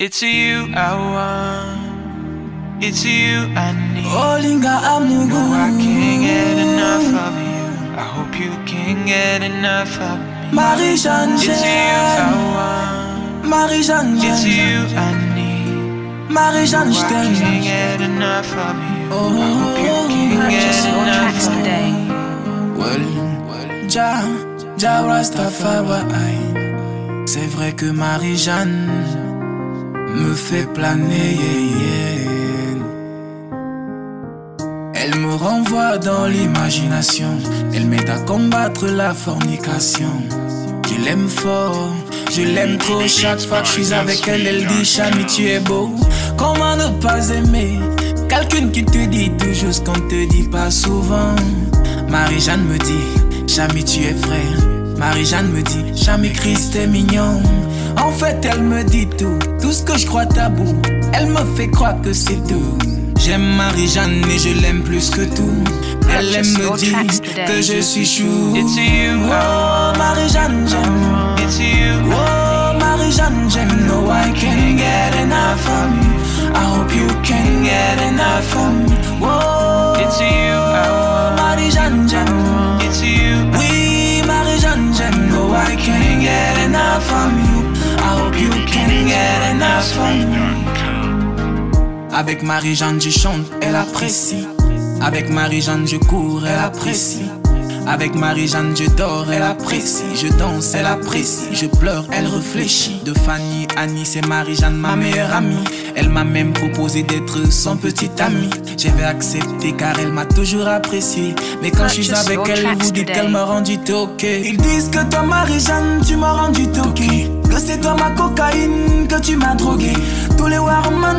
It's you I want. It's you I need. Olinga amugu No, I can't get enough of you. I hope you can get enough of me. Marie-Jeanne It's you I want. Marie-Jeanne It's j'aime you I need. Marie-Jeanne No, je I t'aime can't get enough of you. Oh, I hope you oh, can Purchase get enough of today. me. Well, Ja, Ja Rastafari C'est vrai que Marie-Jeanne me fait planer. Elle me renvoie dans l'imagination. Elle m'aide à combattre la fornication. Je l'aime fort, je l'aime trop. Chaque fois que je suis avec elle, elle dit Chami tu es beau. Comment ne pas aimer Quelqu'un qui te dit toujours ce qu'on te dit pas souvent? Marie-Jeanne me dit Chami tu es frère Marie-Jeanne me dit Chami Christ est mignon. En fait elle me dit tout Tout ce que je crois tabou. Elle me fait croire que c'est tout. J'aime Marie-Jeanne et je l'aime plus que tout. Elle aime me dit que je suis chou. It's you Oh Marie-Jeanne j'aime. It's you Oh Marie-Jeanne j'aime. No I can't get enough of you. I hope you can get enough of me. Oh It's you want. Marie-Jeanne j'aime Avec Marie-Jeanne je chante, elle apprécie Avec Marie-Jeanne je cours, elle apprécie avec Marie-Jeanne, je dors, elle apprécie. Je danse, elle apprécie. Je pleure, elle réfléchit. De Fanny, Annie, c'est Marie-Jeanne, ma meilleure amie. Elle m'a même proposé d'être son petit ami. J'avais accepté car elle m'a toujours apprécié. Mais quand je suis avec elle, vous dites qu'elle m'a rendu toqué. Ils disent que toi, Marie-Jeanne, tu m'as rendu toqué. Que c'est toi ma cocaïne, que tu m'as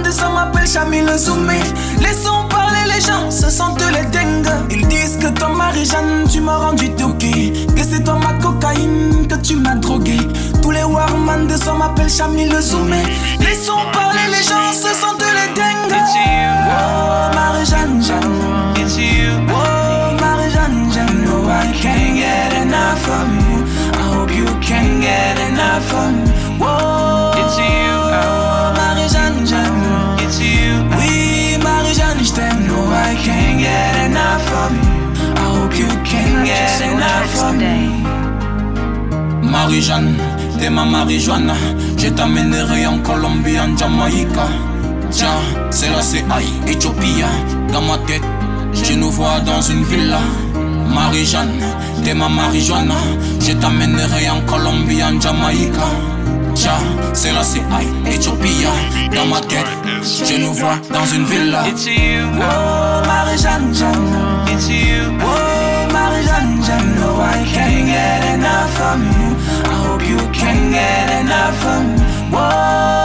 de ça m'appellent Chami le Zoumé. Laissons parler les gens, ce sont eux les dingues. Ils disent que toi, Marie-Jeanne, tu m'as rendu toqué. Que c'est toi ma cocaïne, que tu m'as drogué. Tous les warman de ça m'appellent Chami le Zoumé. Laissons parler les gens, ce sont eux les dingues. You Oh, Marie-Jeanne, you Oh, Marie-Jeanne, j'aime. No, I can't get enough of you. I hope you can get enough of me. Today. Marie-Jeanne, t'es ma Marie-Joanne. Je t'amènerai en Colombie, en Jamaïca. Tiens, c'est là, c'est Aïe, Éthiopie. Dans ma tête, je nous vois dans une villa. Marie-Jeanne, t'es ma Marie-Joanne. Je t'amènerai en Colombie, en Jamaïca. Tiens, c'est là, c'est Aïe, Éthiopie. Dans ma tête, je nous vois dans une villa. It's you Oh, Marie-Jeanne. It's you Oh, from you. I hope you can get enough of me. Whoa.